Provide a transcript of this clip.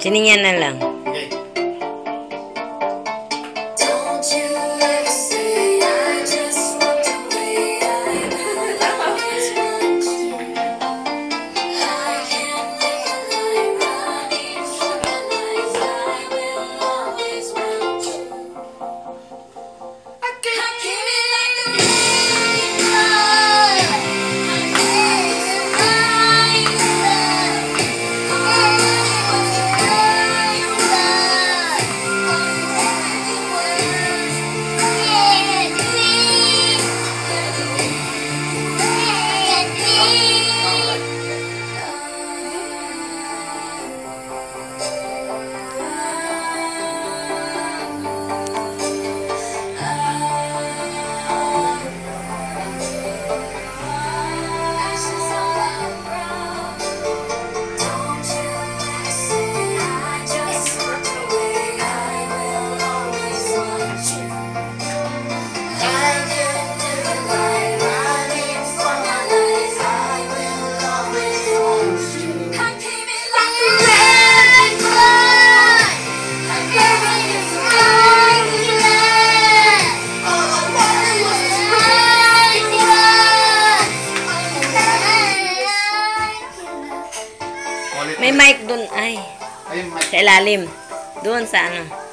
Siningan na lang. May mic dun. Ay. Ayun, mic. Sa ilalim. Doon sa ano.